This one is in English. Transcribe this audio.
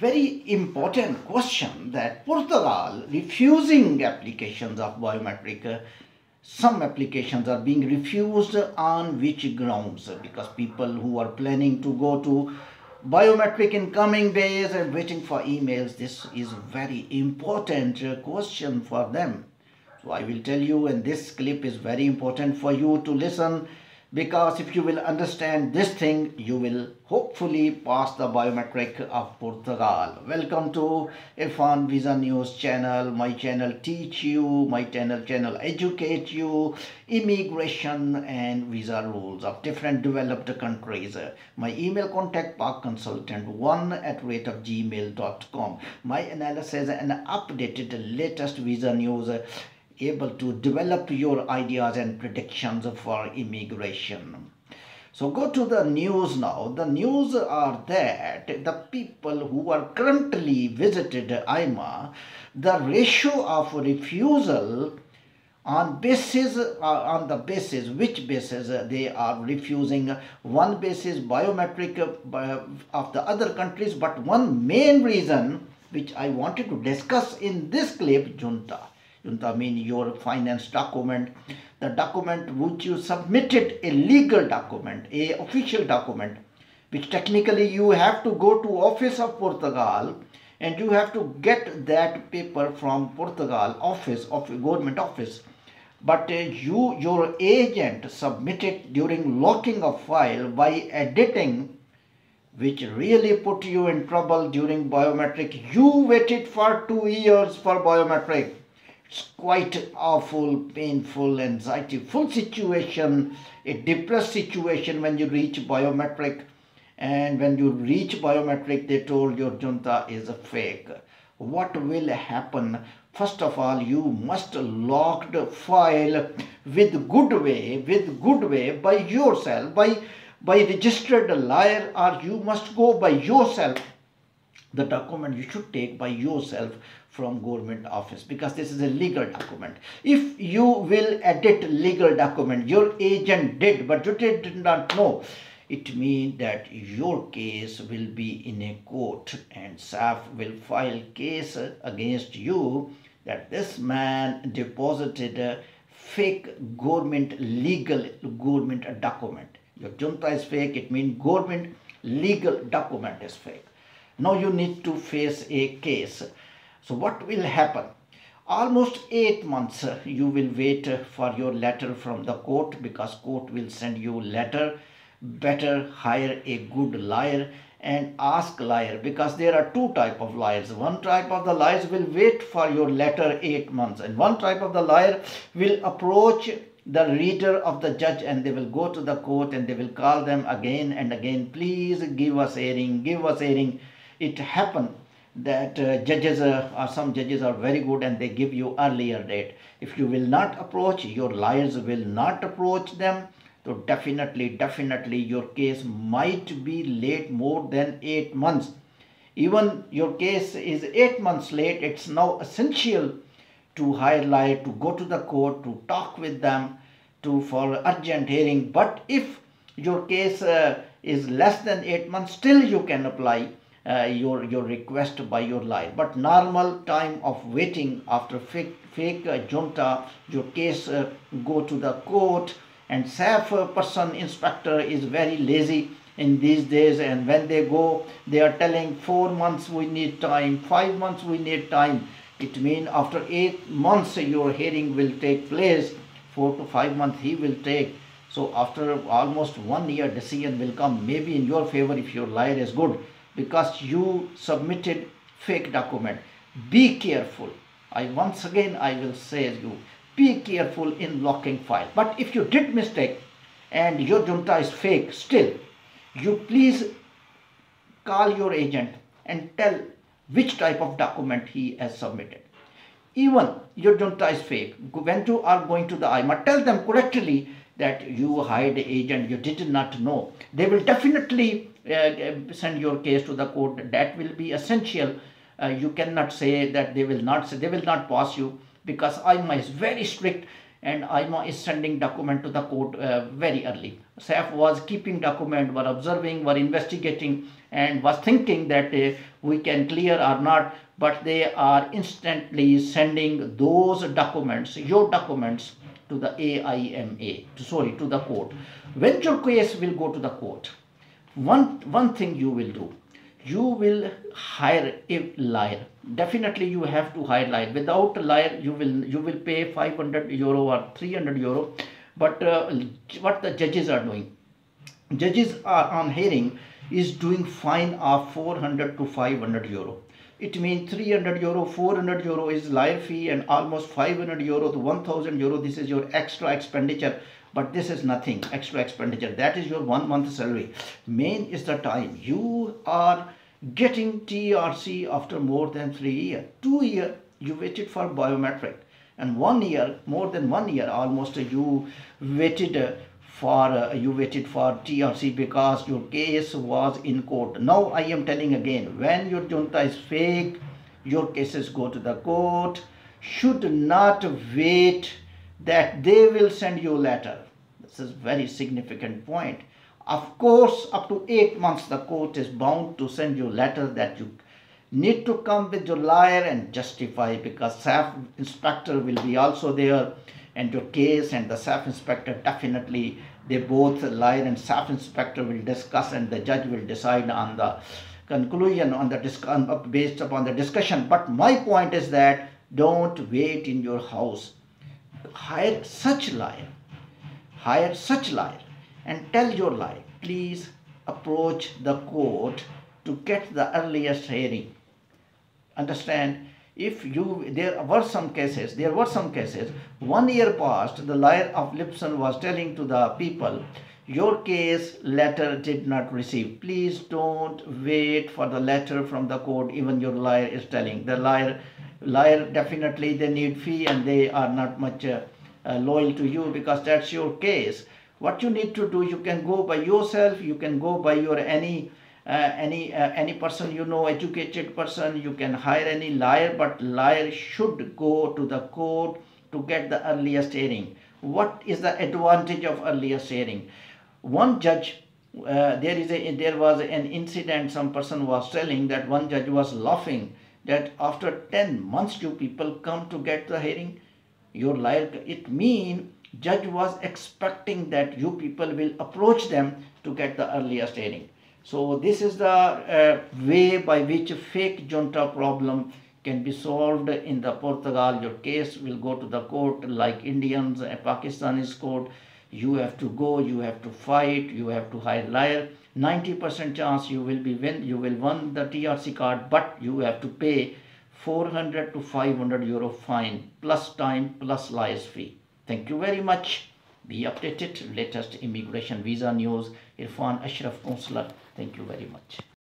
very important question that Portugal refusing applications of biometric uh, some applications are being refused on which grounds? Because people who are planning to go to biometric in coming days and waiting for emails this is very important uh, question for them. So i will tell you and this clip is very important for you to listen because if you will understand this thing you will hopefully pass the biometric of Portugal. Welcome to Irfan Visa News channel. My channel teach you, my channel channel educate you immigration and visa rules of different developed countries. My email contact park consultant 1 at rate of gmail.com. My analysis and updated latest visa news able to develop your ideas and predictions for immigration. So go to the news now. The news are that the people who are currently visited AIMA, the ratio of refusal on basis uh, on the basis which basis they are refusing one basis biometric uh, of the other countries but one main reason which i wanted to discuss in this clip junta I mean your finance document, the document which you submitted a legal document, a official document, which technically you have to go to office of Portugal and you have to get that paper from Portugal office of government office. But uh, you, your agent submitted during locking of file by editing which really put you in trouble during biometric. You waited for two years for biometric quite awful, painful, anxiety-full situation, a depressed situation when you reach biometric. And when you reach biometric, they told your junta is a fake. What will happen? First of all, you must lock the file with good way, with good way by yourself, by by registered liar or you must go by yourself the document you should take by yourself from government office because this is a legal document. If you will edit legal document your agent did but you did not know it means that your case will be in a court and SEF will file case against you that this man deposited a fake government legal government document. Your junta is fake it means government legal document is fake now you need to face a case. So what will happen? Almost eight months uh, you will wait uh, for your letter from the court because court will send you letter. Better hire a good lawyer and ask lawyer because there are two type of lawyers. One type of the lawyers will wait for your letter eight months and one type of the lawyer will approach the reader of the judge and they will go to the court and they will call them again and again please give us hearing give us hearing it happen that uh, judges uh, or some judges are very good and they give you earlier date. If you will not approach your lawyers will not approach them. So definitely definitely your case might be late more than 8 months. Even your case is 8 months late it's now essential to hire lawyer to go to the court to talk with them to for urgent hearing. But if your case uh, is less than 8 months still you can apply uh, your your request by your lawyer but normal time of waiting after fake fake uh, junta your case uh, go to the court and SEF person inspector is very lazy in these days. And when they go they are telling four months we need time five months we need time. It means after eight months your hearing will take place. Four to five months he will take. So after almost one year decision will come. Maybe in your favor if your lawyer is good because you submitted fake document. Be careful. I once again I will say you be careful in locking file. But if you did mistake and your junta is fake still, you please call your agent and tell which type of document he has submitted. Even your junta is fake. When you are going to the AIMA, tell them correctly that you hired agent, you did not know. They will definitely send your case to the court that will be essential uh, you cannot say that they will not say they will not pass you because AIMA is very strict and AIMA is sending document to the court uh, very early. SEF was keeping document, were observing, were investigating and was thinking that uh, we can clear or not but they are instantly sending those documents, your documents to the AIMA, sorry, to the court. When your case will go to the court, one, one thing you will do, you will hire a lawyer definitely you have to hire lawyer without a lawyer you will you will pay 500 euro or 300 euro. But uh, what the judges are doing judges are on hearing is doing fine of 400 to 500 euro. It means 300 euro 400 euro is lawyer fee and almost 500 euro to 1000 euro. This is your extra expenditure but this is nothing extra expenditure that is your one month salary main is the time you are getting TRC after more than three years. Two year you waited for biometric and one year, more than one year almost you waited uh, for uh, you waited for TRC because your case was in court. Now I am telling again, when your junta is fake, your cases go to the court. Should not wait that they will send you a letter. This is very significant point. Of course, up to eight months, the court is bound to send you letter that you need to come with your lawyer and justify because SEF inspector will be also there and your case and the SEF inspector definitely they both lawyer and SEF inspector will discuss and the judge will decide on the conclusion on the discussion based upon the discussion but my point is that don't wait in your house hire such liar, hire such liar and tell your lie. Please approach the court to get the earliest hearing. Understand? If you, there were some cases, there were some cases, one year passed, the liar of Lisbon was telling to the people, your case letter did not receive. Please don't wait for the letter from the court, even your lawyer is telling. The lawyer, lawyer definitely they need fee and they are not much uh, uh, loyal to you because that's your case. What you need to do you can go by yourself. You can go by your any uh, any uh, any person you know educated person. You can hire any lawyer but lawyer should go to the court to get the earliest hearing. What is the advantage of earliest hearing one judge uh, there is a there was an incident some person was telling that one judge was laughing that after 10 months do people come to get the hearing your lawyer it mean judge was expecting that you people will approach them to get the earliest hearing. So this is the uh, way by which fake junta problem can be solved in the Portugal. Your case will go to the court like Indians, a Pakistani's court. You have to go, you have to fight, you have to hire lawyer. 90% chance you will be win, you will win the TRC card, but you have to pay 400 to 500 euro fine plus time plus lawyer's fee. Thank you very much. Be updated. Latest immigration visa news. Irfan Ashraf Counselor. Thank you very much.